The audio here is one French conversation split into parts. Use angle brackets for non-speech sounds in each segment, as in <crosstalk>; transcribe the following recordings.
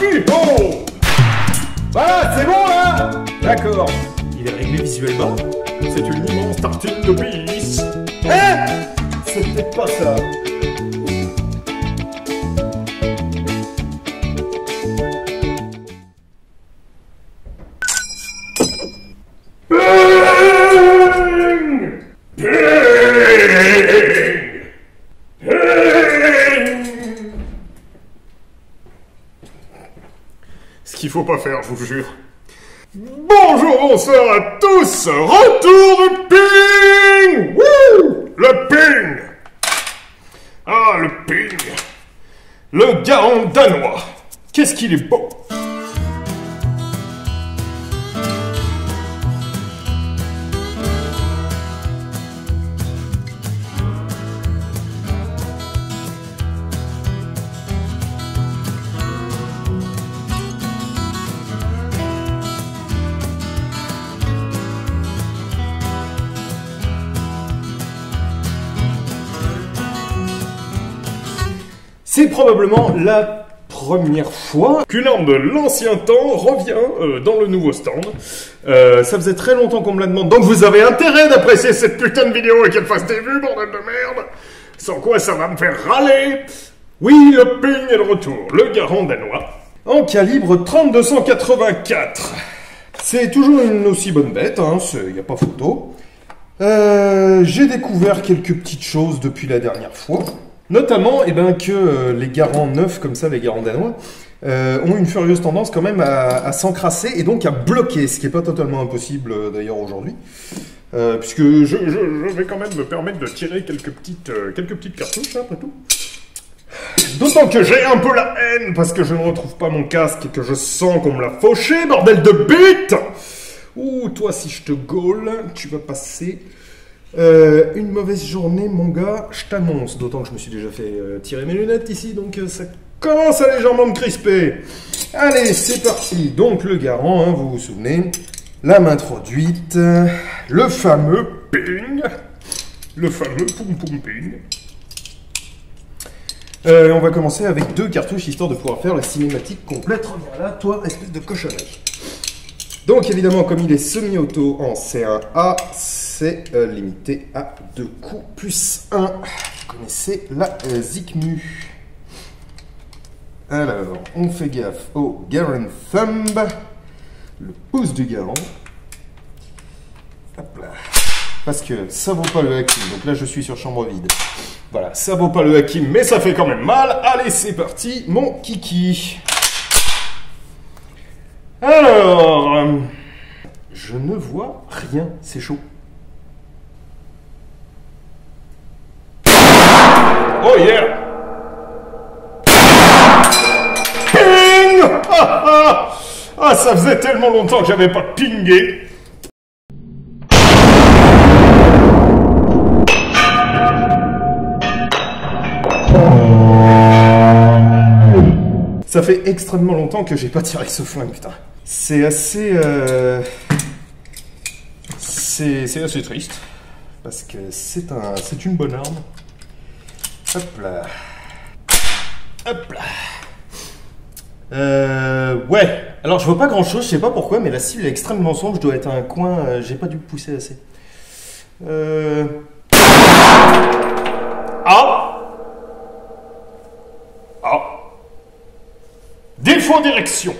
Hi-ho Voilà, c'est bon là D'accord. Il est réglé visuellement C'est une immense tartine de bis. Hein peut-être pas ça. Faut pas faire, je vous jure. Bonjour, bonsoir à tous. Retour de ping. Wouh Le ping. Ah, le ping. Le garant danois. Qu'est-ce qu'il est beau C'est probablement la première fois qu'une arme de l'ancien temps revient euh, dans le nouveau stand. Euh, ça faisait très longtemps qu'on me la demande, donc vous avez intérêt d'apprécier cette putain de vidéo et qu'elle fasse des vues, bordel de merde Sans quoi ça va me faire râler Oui, le ping est de retour, le garant danois. En calibre 3284. C'est toujours une aussi bonne bête, hein, il n'y a pas photo. Euh, j'ai découvert quelques petites choses depuis la dernière fois. Notamment eh ben, que euh, les garants neufs, comme ça, les garants danois, euh, ont une furieuse tendance quand même à, s'encrasser et donc à bloquer, ce qui n'est pas totalement impossible euh, d'ailleurs aujourd'hui. Puisque je, vais quand même me permettre de tirer quelques petites, quelques petites cartouches, hein, après tout. D'autant que j'ai un peu la haine parce que je ne retrouve pas mon casque et que je sens qu'on me l'a fauché, bordel de bite Ouh, toi, si je te gaule, tu vas passer euh, une mauvaise journée, mon gars, je t'annonce. D'autant que je me suis déjà fait euh, tirer mes lunettes ici, donc euh, ça commence à légèrement me crisper. Allez, c'est parti. Donc, le garant, hein, vous vous souvenez, la main introduite, le fameux ping, le fameux poum poum ping. On va commencer avec deux cartouches histoire de pouvoir faire la cinématique complète. Reviens là, toi, espèce de cochonnerie. Donc évidemment, comme il est semi-auto en C1A, c'est euh, limité à deux coups plus 1. Vous connaissez la euh, Zikmu. Alors, on fait gaffe au Garen Thumb, le pouce du garant. Hop là. Parce que ça vaut pas le Hakim, donc là je suis sur chambre vide. Voilà, ça vaut pas le Hakim, mais ça fait quand même mal. Allez, c'est parti, mon kiki. Alors, euh, je ne vois rien, c'est chaud. Ping! Ah, <laughs> ah, ah, ça faisait tellement longtemps que j'avais pas pingé. Ça fait extrêmement longtemps que j'ai pas tiré ce flingue, putain. C'est assez. euh, C'est assez triste. Parce que c'est un, c'est une bonne arme. Hop là. Hop là. Euh, ouais. Alors je vois pas grand chose, je sais pas pourquoi, mais la cible est extrêmement sombre. Je dois être un coin. euh, j'ai pas dû pousser assez. Euh. Ah! Ah! Défaut d'érection.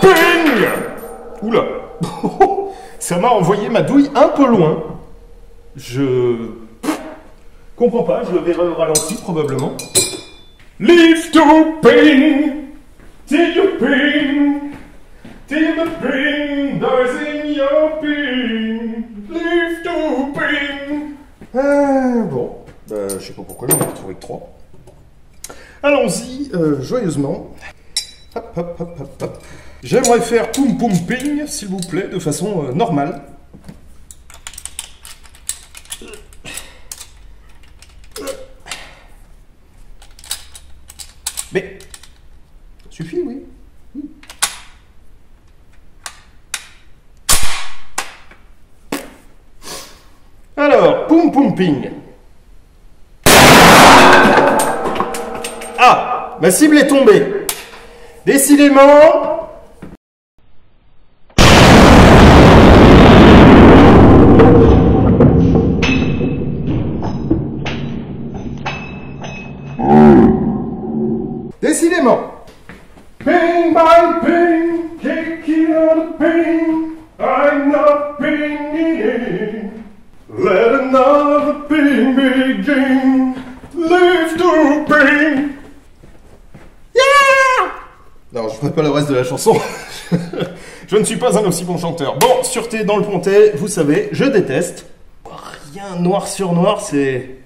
Ping Oula <laughs> Ça m'a envoyé ma douille un peu loin. Je comprends pas, je le verrai au ralenti probablement. Live to ping Till you ping Till the ping dies in your ping Live to ping euh, bon, bah, je sais pas pourquoi, j'en ai retrouvé que 3. Allons-y, euh, joyeusement. Hop, hop, hop, hop, hop. J'aimerais faire poum poum ping, s'il vous plaît, de façon euh, normale. Mais, ça suffit, oui. Alors, poum poum ping. Ah, ma cible est tombée. Décidément, Décidément. Ping by ping, kicking on the ping, I'm not pinging. Let another ping begin. Live to ping. Yeah! Non, je ferai pas le reste de la chanson. <laughs> je ne suis pas un aussi bon chanteur. Bon, sûreté dans le pontet, vous savez, je déteste. Rien noir sur noir, c'est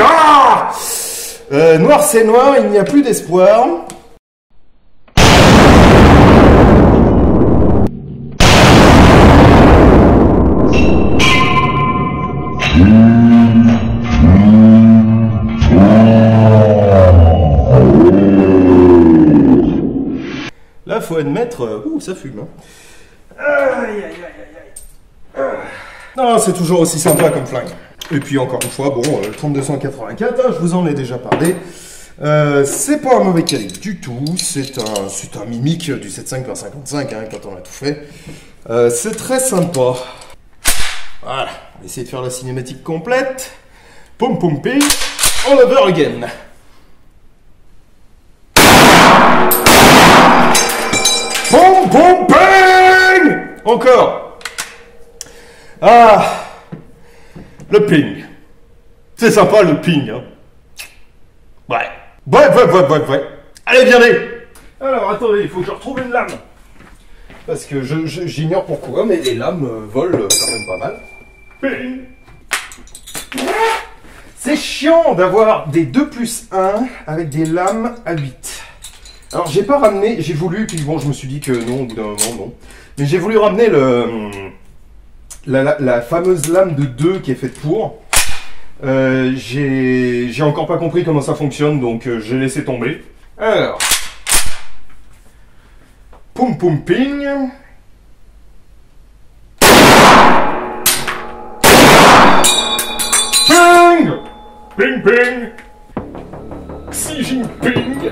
Ah euh, noir c'est noir, il n'y a plus d'espoir. Là, faut admettre. Euh, ouh, ça fume. Hein. Aïe, aïe, aïe, aïe, Non, c'est toujours aussi sympa comme flingue. Et puis encore une fois, bon, euh, le 3284, hein, je vous en ai déjà parlé. Euh, c'est pas un mauvais calibre du tout, c'est un, un mimique du 7.5 par 55 hein, quand on a tout fait. Euh, c'est très sympa. Voilà, on va essayer de faire la cinématique complète. Pum pum ping, all over again. Pum pum ping Encore. Ah le ping. C'est sympa le ping. Hein. Ouais. Ouais, ouais, ouais, ouais, ouais. Allez, viens Alors, attendez, il faut que je retrouve une lame. Parce que j'ignore pourquoi, mais les lames euh, volent quand même pas mal. Ping. C'est chiant d'avoir des 2 plus 1 avec des lames à 8. Alors j'ai pas ramené, j'ai voulu, puis bon je me suis dit que non, au bout d'un moment non. Mais j'ai voulu ramener le, la, fameuse lame de 2 qui est faite pour. Euh, j'ai encore pas compris comment ça fonctionne, donc euh, j'ai laissé tomber. Alors, poum poum ping. Ping Ping ping Xi Jinping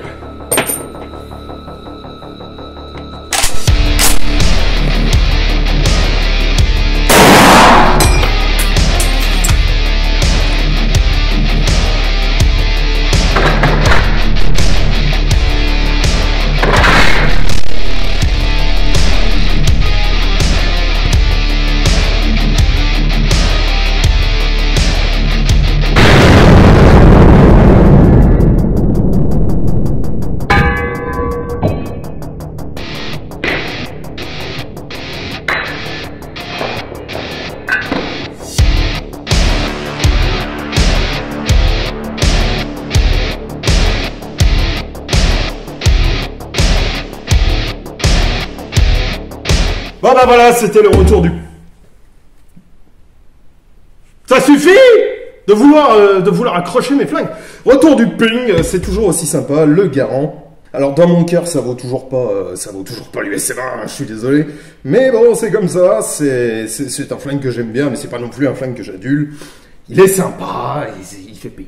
Bon bah voilà, c'était le retour du... Ça suffit de vouloir, euh, accrocher mes flingues. Retour du ping, euh, c'est toujours aussi sympa, le garant. Alors dans mon cœur, ça vaut toujours pas, euh, ça vaut toujours pas l'USM1, hein, je suis désolé. Mais bon, c'est comme ça, c'est, c'est, un flingue que j'aime bien, mais c'est pas non plus un flingue que j'adule. Il est sympa, il, il fait ping.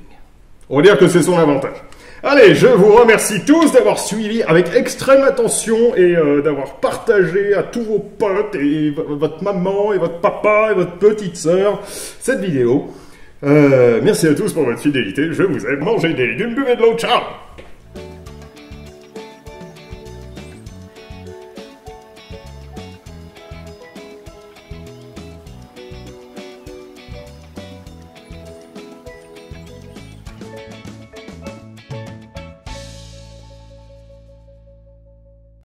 On va dire que c'est son avantage. Allez, je vous remercie tous d'avoir suivi avec extrême attention et euh, d'avoir partagé à tous vos potes et votre maman et votre papa et votre petite sœur cette vidéo. Euh, merci à tous pour votre fidélité. Je vous aime. Mangez des légumes, buvez de l'eau. Ciao